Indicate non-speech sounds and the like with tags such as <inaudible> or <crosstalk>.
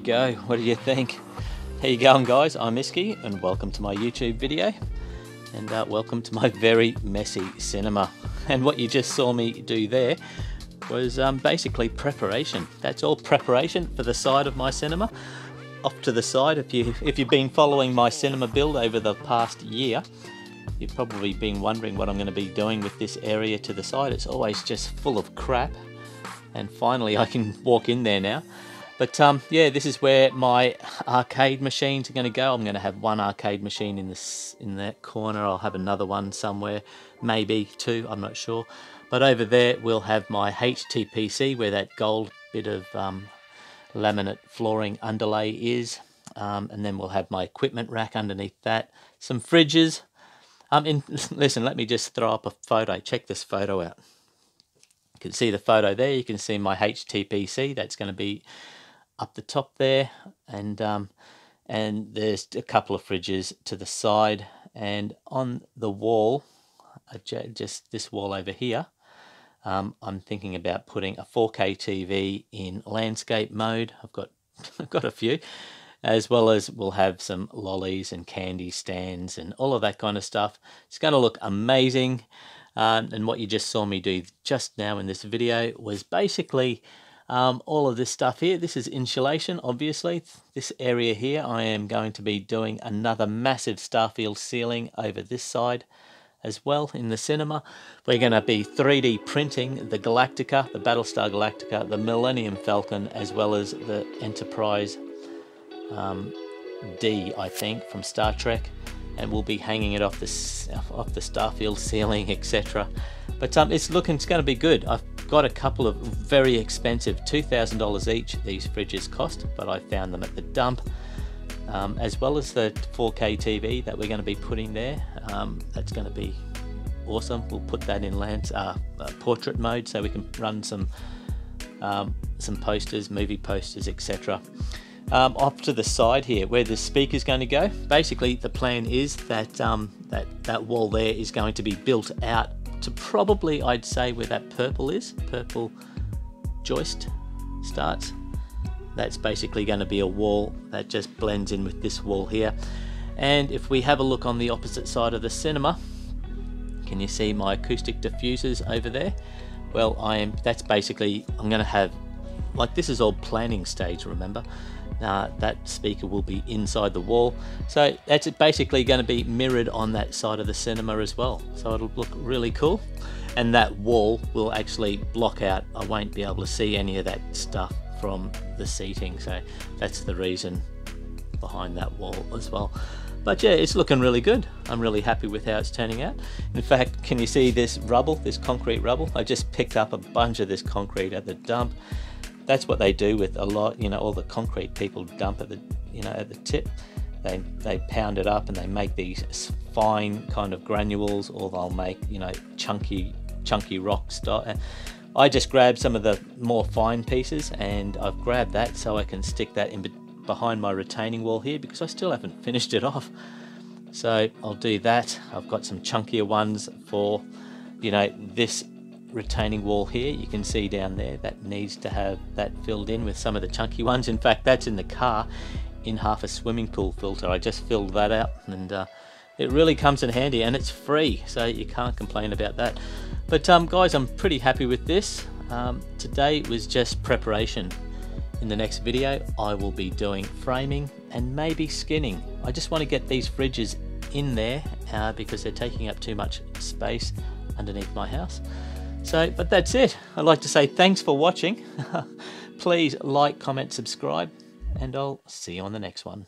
Go. What do you think? How you going guys? I'm Iski and welcome to my YouTube video and uh, welcome to my very messy cinema. And what you just saw me do there was um, basically preparation. That's all preparation for the side of my cinema. Off to the side, if, you, if you've been following my cinema build over the past year, you've probably been wondering what I'm going to be doing with this area to the side. It's always just full of crap and finally I can walk in there now. But um, yeah, this is where my arcade machines are going to go. I'm going to have one arcade machine in this in that corner. I'll have another one somewhere, maybe two. I'm not sure. But over there, we'll have my HTPC, where that gold bit of um, laminate flooring underlay is. Um, and then we'll have my equipment rack underneath that. Some fridges. Um, in, <laughs> listen, let me just throw up a photo. Check this photo out. You can see the photo there. You can see my HTPC. That's going to be up the top there and um, and there's a couple of fridges to the side and on the wall just this wall over here um, I'm thinking about putting a 4K TV in landscape mode. I've got I've <laughs> got a few as well as we'll have some lollies and candy stands and all of that kind of stuff. It's going to look amazing. Um, and what you just saw me do just now in this video was basically um, all of this stuff here. This is insulation, obviously. This area here, I am going to be doing another massive Starfield ceiling over this side as well in the cinema. We're going to be 3D printing the Galactica, the Battlestar Galactica, the Millennium Falcon, as well as the Enterprise um, D, I think, from Star Trek. And we'll be hanging it off the, off the Starfield ceiling, etc. But um, it's looking, it's going to be good. I've got a couple of very expensive $2,000 each these fridges cost, but I found them at the dump. Um, as well as the 4K TV that we're going to be putting there. Um, that's going to be awesome. We'll put that in land, uh, uh, portrait mode so we can run some um, some posters, movie posters, etc. Um, off to the side here, where the speaker is going to go. Basically, the plan is that um, that that wall there is going to be built out to probably, I'd say, where that purple is, purple joist starts. That's basically going to be a wall that just blends in with this wall here. And if we have a look on the opposite side of the cinema, can you see my acoustic diffusers over there? Well, I am. That's basically, I'm going to have, like this is all planning stage, remember? uh, that speaker will be inside the wall. So that's basically going to be mirrored on that side of the cinema as well. So it'll look really cool. And that wall will actually block out. I won't be able to see any of that stuff from the seating. So that's the reason behind that wall as well. But yeah, it's looking really good. I'm really happy with how it's turning out. In fact, can you see this rubble, this concrete rubble? I just picked up a bunch of this concrete at the dump that's what they do with a lot, you know, all the concrete people dump at the, you know, at the tip. They, they pound it up and they make these fine kind of granules or they'll make, you know, chunky, chunky rock style. Uh, I just grabbed some of the more fine pieces and I've grabbed that so I can stick that in behind my retaining wall here because I still haven't <laughs> finished it off. So I'll do that. I've got some chunkier ones for, you know, this retaining wall here. You can see down there that needs to have that filled in with some of the chunky ones. In fact that's in the car in half a swimming pool filter. I just filled that out and uh, it really comes in handy and it's free so you can't complain about that. But um, guys I'm pretty happy with this. Um, today was just preparation. In the next video I will be doing framing and maybe skinning. I just want to get these fridges in there uh, because they're taking up too much space underneath my house so, but that's it. I'd like to say thanks for watching. <laughs> Please like, comment, subscribe, and I'll see you on the next one.